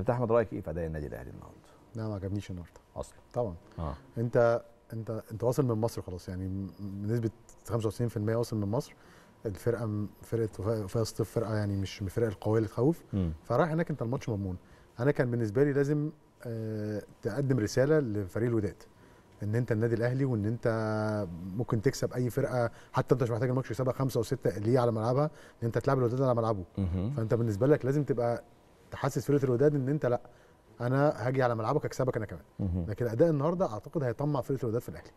كابتن احمد رايك إيه في اداء النادي الاهلي النهارده؟ لا ما عجبنيش النهارده. أصلا. طبعا. آه. انت انت انت واصل من مصر خلاص يعني بنسبه 95% واصل من مصر. الفرقة فرقة وفاء سطيف فرقة يعني مش من الفرق القوية اللي تخوف. فرايح هناك انت الماتش مضمون. أنا كان بالنسبة لي لازم آه، تقدم رسالة لفريق الوداد ان انت النادي الاهلي وان انت ممكن تكسب اي فرقة. حتى انت مش محتاج الماتش يكسبها خمسة أو ستة ليه على ملعبها ان انت تلعب الوداد على ملعبه. فانت بالنسبة لك لازم تبقى تحسس فرقة الوداد إن أنت لأ أنا هاجي على ملعبك اكسبك أنا كمان. لكن أداء النهارده أعتقد هيطمع فرقة الوداد في الأهلي.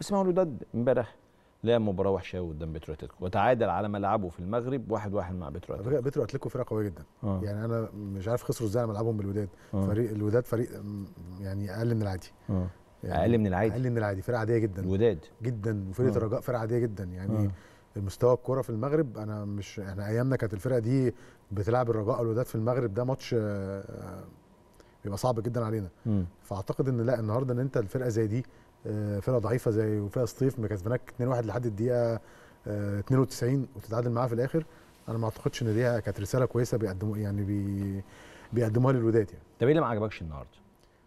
بس ما هو الوداد امبارح لعب مباراة وحشة أوي قدام بترو اتلتيكو وتعادل على ملعبه في المغرب واحد واحد مع بترو اتلتيكو بيترو اتلتيكو فرقة قوية جدا آه. يعني أنا مش عارف خسروا إزاي على ملعبهم بالوداد آه. فريق الوداد فريق يعني أقل من العادي آه. يعني أقل من العادي أقل من العادي فرقة عادية جدا الوداد جدا وفرقة آه. الرجاء فرقة عادية جدا يعني آه. المستوى الكورة في المغرب أنا مش إحنا أيامنا كانت الفرقة دي بتلعب الرجاء والوداد في المغرب ده ماتش آه، بيبقى صعب جدا علينا. فأعتقد إن لا النهارده إن أنت الفرقة زي دي آه، فرقة ضعيفة زي وفيها سطيف مكسبناك 2-1 لحد الدقيقة آه، 92 وتتعادل معاها في الآخر أنا ما أعتقدش إن دي كانت رسالة كويسة بيقدموا يعني بي بيقدموها للوداد يعني طب إيه اللي ما عجبكش النهارده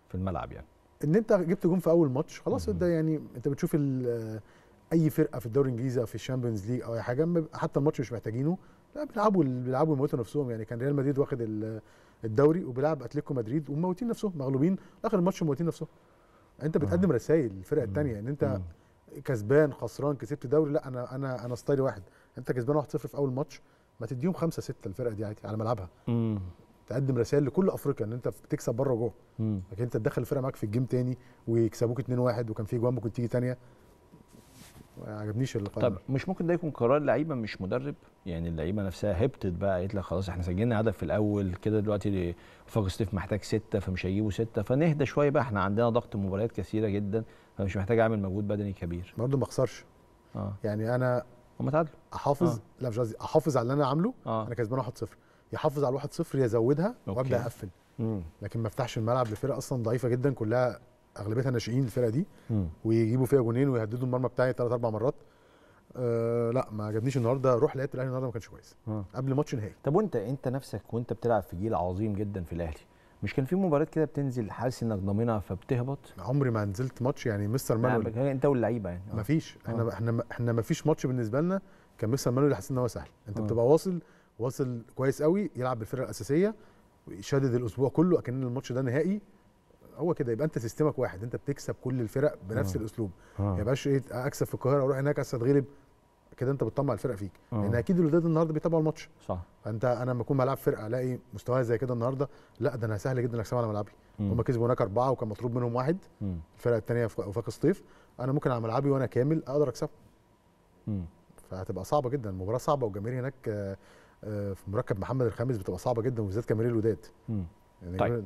في الملعب يعني إن أنت جبت جون في أول ماتش خلاص. ده يعني أنت بتشوف ال- أي فرقة في الدوري الإنجليزي أو في ال Champions League أو أي حاجة حتى الماتش مش محتاجينه لا بيلعبوا بيلعبوا يموتوا نفسهم يعني كان ريال مدريد واخد ال- الدوري وبيلعب اتلتيكو مدريد وموتين نفسهم مغلوبين آخر الماتش موتين نفسهم أنت بتقدم رسائل للفرق مم. الثانية إن أنت مم. كسبان خسران كسبت دوري لا أنا أنا أنا style ي واحد أنت كسبان 1-0 في أول ماتش ما تديهم 5 6 الفرقه دي عادي على ملعبها مم. تقدم رسائل لكل أفريقيا إن أنت بتكسب بره وجوه. لكن أنت تدخل الفرقة معاك في ال game تاني ويكسبوك 2-1 وكان في جوان ممكن تيجي تانية ما عجبنيش اللقاء طب مش ممكن ده يكون قرار لعيبة مش مدرب؟ يعني اللعيبة نفسها هبطت بقى قالت لك خلاص إحنا سجلنا هدف في الأول كده دلوقتي وفاق ستيف محتاج ستة فمش هيجيبوا ستة. فنهدى شوية بقى إحنا عندنا ضغط مباريات كثيرة جدا فمش محتاج أعمل مجهود بدني كبير. برضه ما أخسرش. آه. يعني أنا هم تعادلوا. أحافظ آه. لا مش قصدي أحافظ على اللي أنا عامله آه. أنا كسبان 1-0 يحافظ على 1-0 يزودها. وأبدأ أقفل. لكن ما أفتحش الملعب لفرقة أصلا ضعيفة جدا كلها اغلبيتها ناشئين الفرقة دي. ويجيبوا فيها جونين ويهددوا المرمى بتاعي ثلاث أربع مرات. أه لا ما عجبنيش النهارده. روح لعيبة الأهلي النهارده ما كانش كويس. آه. قبل ماتش نهائي. طب وأنت أنت نفسك وأنت بتلعب في جيل عظيم جدا في الأهلي مش كان في مباريات كده بتنزل حاسس إنك ضامنها فبتهبط؟ عمري ما نزلت ماتش يعني مستر مانويل. أنت واللعيبة يعني. ما فيش. آه. إحنا إحنا إحنا ما فيش ماتش بالنسبة لنا كان مستر مانويل حاسس إن هو سهل. أنت آه. بتبقى واصل واصل كويس قوي يلعب بالفرقة الأساسية ويشدد الأسبوع كله اكن الماتش ده نهائي. هو كده يبقى انت system ك واحد انت بتكسب كل الفرق بنفس آه. الأسلوب آه. ما يبقاش إيه اكسب في القاهرة وأروح هناك استغلب كده انت بتطمع الفرقه فيك آه. لأن أكيد الوداد النهارده بيتابعوا الماتش صح فأنت أنا لما أكون بلعب فرقة ألاقي مستواها زي كده النهارده لا ده أنا سهل جدا اكسبها على ملعبي. هم كسبوا هناك أربعة وكان مطلوب منهم واحد مم. الفرقة الثانية وفاق سطيف أنا ممكن على ملعبي وأنا كامل أقدر اكسبها مم. فهتبقى صعبة جدا المباراة صعبة والجماهير هناك آه، آه، في مركب محمد الخامس بتبقى صعبة جدا وبالذات جماهير الوداد. يعني طيب.